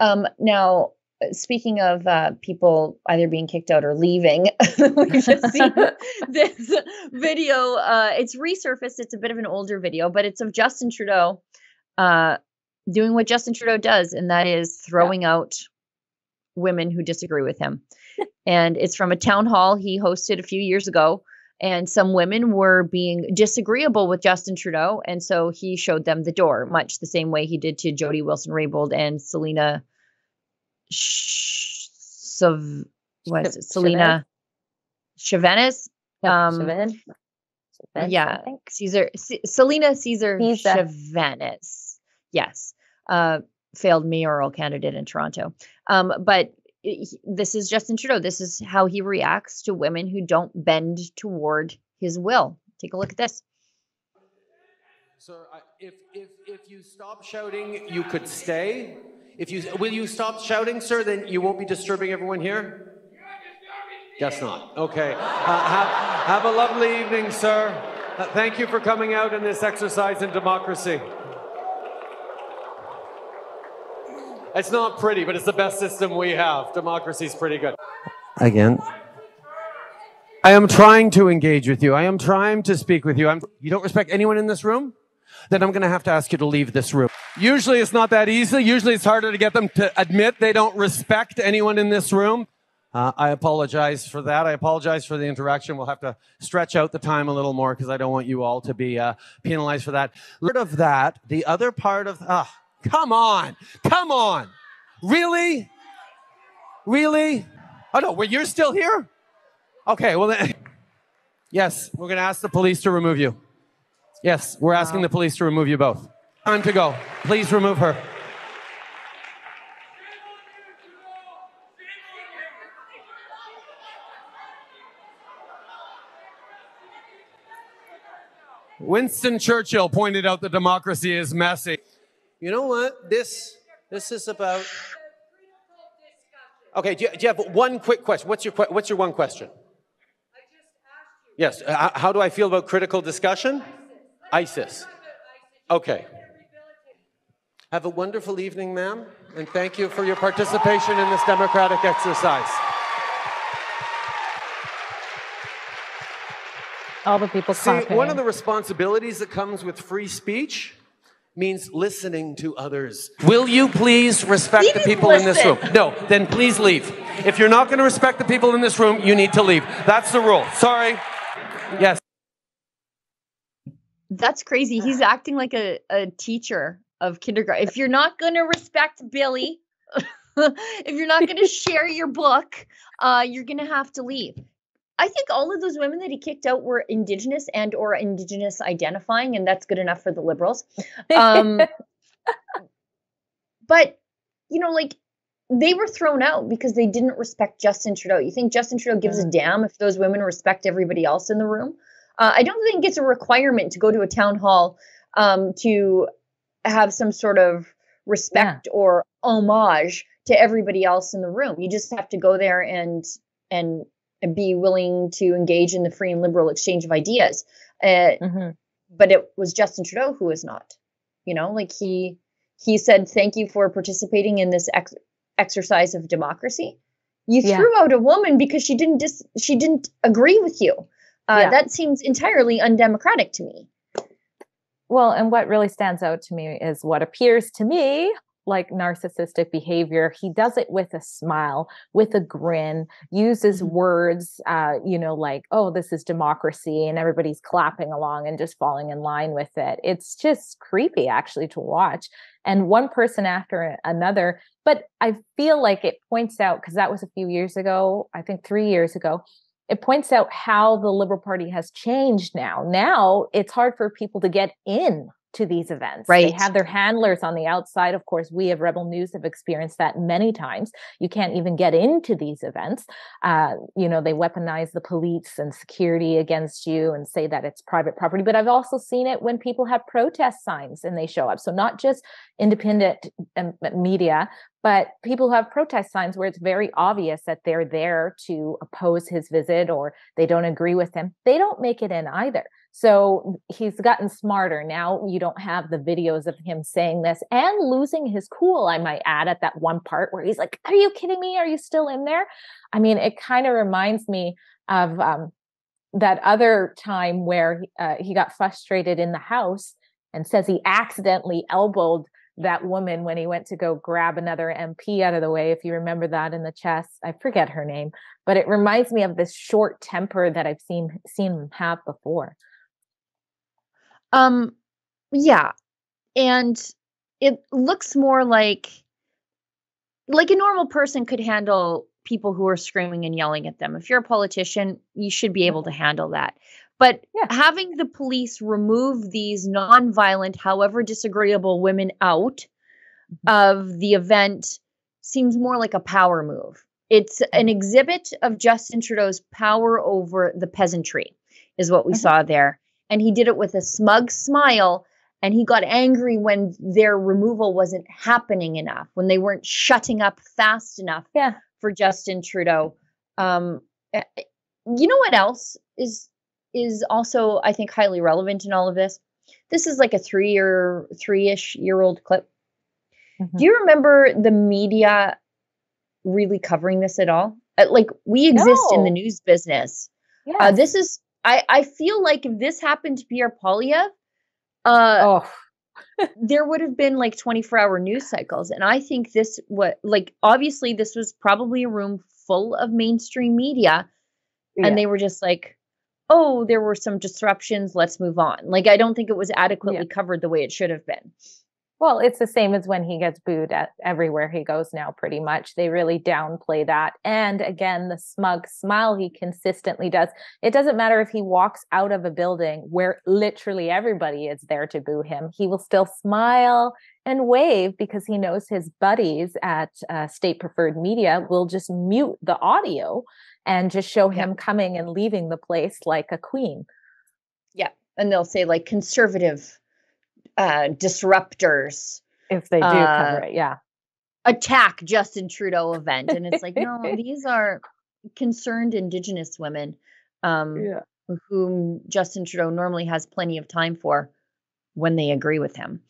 Um, now, speaking of uh, people either being kicked out or leaving, we've just seen this video. Uh, it's resurfaced. It's a bit of an older video, but it's of Justin Trudeau uh, doing what Justin Trudeau does, and that is throwing yeah. out women who disagree with him. and it's from a town hall he hosted a few years ago. And some women were being disagreeable with Justin Trudeau. And so he showed them the door, much the same way he did to Jody Wilson Raybould and Celina Sav, what is it? Celina Chavannes. Um, yeah, Caesar, C- Celina Caesar, Caesar Yes, uh, failed mayoral candidate in Toronto. Um, but this is Justin Trudeau. This is how he reacts to women who don't bend toward his will. Take a look at this. Sir, if if if you stop shouting, you could stay. If you will you stop shouting, sir, then you won't be disturbing everyone here? Guess not. Okay. Uh, have, have a lovely evening, sir. Uh, thank you for coming out in this exercise in democracy. It's not pretty, but it's the best system we have. Democracy's pretty good. Again. I am trying to engage with you. I am trying to speak with you. I'm, you don't respect anyone in this room? Then I'm going to have to ask you to leave this room. Usually it's not that easy. Usually it's harder to get them to admit they don't respect anyone in this room. Uh, I apologize for that. I apologize for the interaction. We'll have to stretch out the time a little more because I don't want you all to be uh, penalized for that. Part of that, the other part of, ah, come on, come on. Really? Really? Oh no, well, you're still here? Okay, well then, yes, we're going to ask the police to remove you. Yes, we're asking the police to remove you both. Time to go. Please remove her. Winston Churchill pointed out that democracy is messy. You know what? This this is about. Okay, do you, do you have one quick question? What's your what's your one question? Yes. Uh, how do I feel about critical discussion? ISIS. Okay. Have a wonderful evening, ma'am, and thank you for your participation in this democratic exercise. All the people See, one of the responsibilities that comes with free speech means listening to others. Will you please respect the people listen. in this room? No, then please leave. If you're not going to respect the people in this room, you need to leave. That's the rule. Sorry. Yes. That's crazy. He's acting like a, a teacher of kindergarten. If you're not going to respect Billy, if you're not going to share your book, uh, you're going to have to leave. I think all of those women that he kicked out were indigenous and or indigenous identifying, and that's good enough for the liberals. Um, but you know, like they were thrown out because they didn't respect Justin Trudeau. You think Justin Trudeau gives a damn if those women respect everybody else in the room? Uh, I don't think it's a requirement to go to a town hall um, to have some sort of respect yeah. or homage to everybody else in the room. You just have to go there and and be willing to engage in the free and liberal exchange of ideas. Uh, mm-hmm. But it was Justin Trudeau who was not. You know, like he he said, "Thank you for participating in this ex- exercise of democracy." You yeah. threw out a woman because she didn't dis- she didn't agree with you. Uh, yeah. That seems entirely undemocratic to me. Well, and what really stands out to me is what appears to me like narcissistic behavior. He does it with a smile, with a grin, uses mm-hmm. words, uh, you know, like, oh, this is democracy, and everybody's clapping along and just falling in line with it. It's just creepy, actually, to watch. And one person after another. But I feel like it points out, because that was a few years ago, I think three years ago, it points out how the Liberal Party has changed now. Now it's hard for people to get in to these events. Right. They have their handlers on the outside. Of course, we of Rebel News have experienced that many times. You can't even get into these events. Uh, you know, they weaponize the police and security against you and say that it's private property. But I've also seen it when people have protest signs and they show up. So not just independent um, media, But people who have protest signs where it's very obvious that they're there to oppose his visit or they don't agree with him, they don't make it in either. So he's gotten smarter. Now you don't have the videos of him saying this and losing his cool, I might add, at that one part where he's like, Are you kidding me? Are you still in there? I mean, it kind of reminds me of um, that other time where uh, he got frustrated in the house and says he accidentally elbowed that woman when he went to go grab another MP out of the way. If you remember that in the chess, I forget her name, but it reminds me of this short temper that I've seen seen him have before. Um, yeah, and it looks more like like a normal person could handle people who are screaming and yelling at them. If you're a politician, you should be able to handle that. But yeah. having the police remove these non-violent, however disagreeable women out mm-hmm. of the event seems more like a power move. It's an exhibit of Justin Trudeau's power over the peasantry, is what we mm-hmm. saw there. And he did it with a smug smile. And he got angry when their removal wasn't happening enough, when they weren't shutting up fast enough yeah. for Justin Trudeau. Um, eh, you know what else is is also, I think, highly relevant in all of this. This is like a three or three ish year old clip. Mm-hmm. Do you remember the media really covering this at all? Uh, like, we exist no. in the news business. Yes. Uh, this is, I, I feel like if this happened to Pierre Poilievre, uh, oh. there would have been like 24 hour news cycles. And I think this, what, like, obviously, this was probably a room full of mainstream media. Yeah. And they were just like, oh, there were some disruptions, let's move on. Like, I don't think it was adequately yeah. covered the way it should have been. Well, it's the same as when he gets booed at everywhere he goes now, pretty much. They really downplay that. And again, the smug smile he consistently does. It doesn't matter if he walks out of a building where literally everybody is there to boo him, he will still smile and wave because he knows his buddies at uh, State Preferred Media will just mute the audio and just show him coming and leaving the place like a queen. Yeah. And they'll say like conservative uh, disruptors. If they do uh, cover it, yeah. Attack Justin Trudeau event. And it's like, no, these are concerned Indigenous women um, yeah. whom Justin Trudeau normally has plenty of time for when they agree with him.